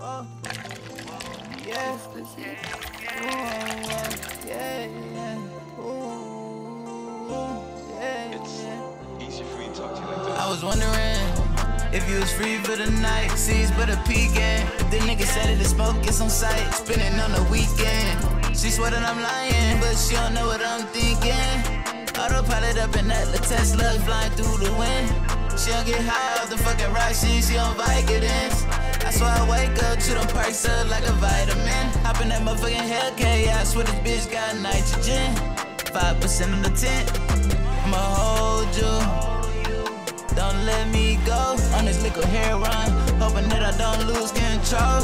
Whoa. Yeah. Ooh, yeah, yeah. Easy for you to talk like. I was wondering if you was free for the night. Sees but a peeking. If the nigga said it, the smoke gets on sight. Spinning on the weekend. She swear that I'm lying, but she don't know what I'm thinking. Autopilot up in that little Tesla flying through the wind. She don't get high off the fucking rock shit, she on Vicodins. I swear I wake up to them perks up like a vitamin. Hop in that motherfucking Hellcat, yeah, I swear this bitch got nitrogen. 5% of the tent, I'ma hold you. Don't let me go on this liquor hair run. Hoping that I don't lose control.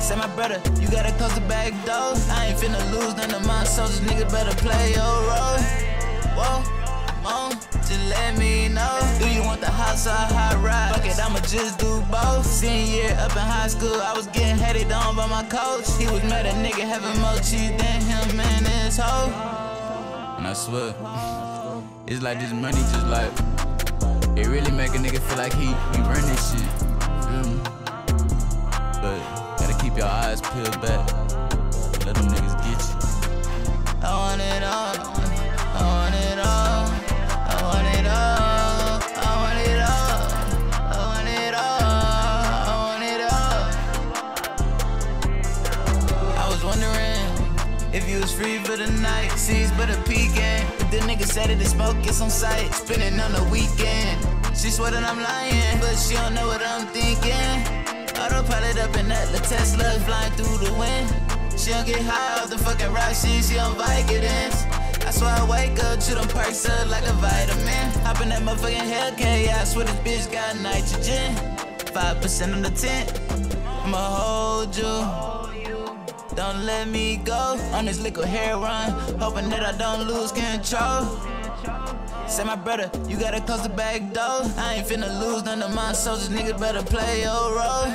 Say my brother, you gotta close the back door. I ain't finna lose none of my soldiers, nigga better play your role. Whoa, mom, just let me know. Do you want the or hot? Fuck it, I'ma just do both. Senior year up in high school, I was getting headed on by my coach. He was mad at nigga having more cheese than him and his hoe. And I swear, it's like this money just like it really make a nigga feel like he he run this shit. Me? But gotta keep your eyes peeled back. Let them niggas get you. If you was free for the night. Sees butter pecan. The nigga said it, the smoke gets on sight. Spinning on the weekend. She swear that I'm lying, but she don't know what I'm thinking. Autopilot up in that little Tesla flying through the wind. She don't get high off the fucking rock shit, she on Vicodins. That's why I wake up to them perks up like a vitamin. Hop in that motherfucking Hellcat, yeah, I swear this bitch got nitrogen. 5% of the tent, I'ma hold you. Don't let me go on this liquor hair run. Hoping that I don't lose control. Say my brother, you gotta close the back door. I ain't finna lose none of my soldiers, nigga better play your role.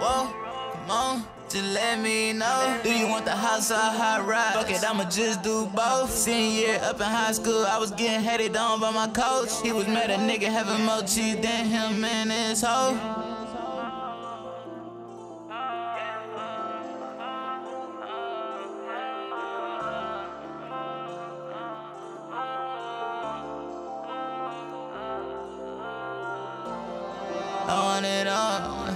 Whoa, come on, just let me know. Do you want the house or a hot ride? Fuck it, I'ma just do both. Senior year up in high school, I was getting headed on by my coach. He was mad at nigga having more cheese than him and his hoe. I want it all.